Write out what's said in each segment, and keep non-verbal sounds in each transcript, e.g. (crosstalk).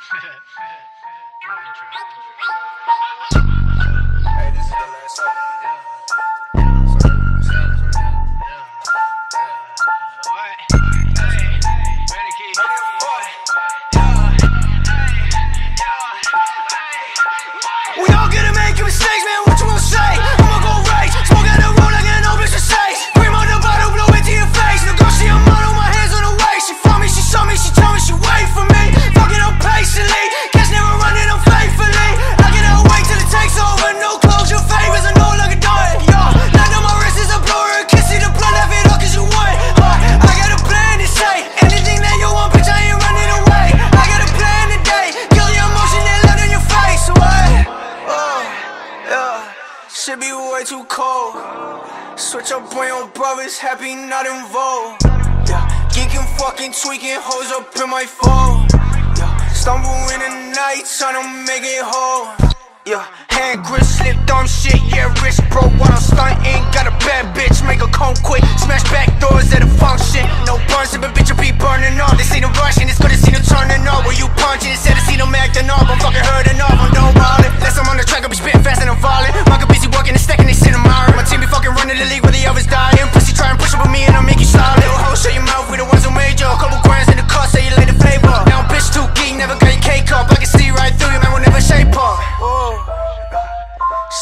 (laughs) Intro. should be way too cold. Switch up boy on brothers, happy not involved. Yeah, geeking, fucking, tweaking, hoes up in my phone. Yeah, stumble in the night, trying to make it whole. Yeah, hand grip, slip, dumb shit, yeah,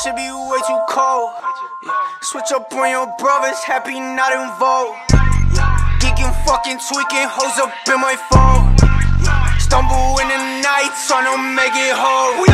Should be way too cold. Switch up on your brothers, happy not involved. Yeah. Geeking, fucking, tweaking, hoes up in my phone. Stumble in the night, tryna make it home.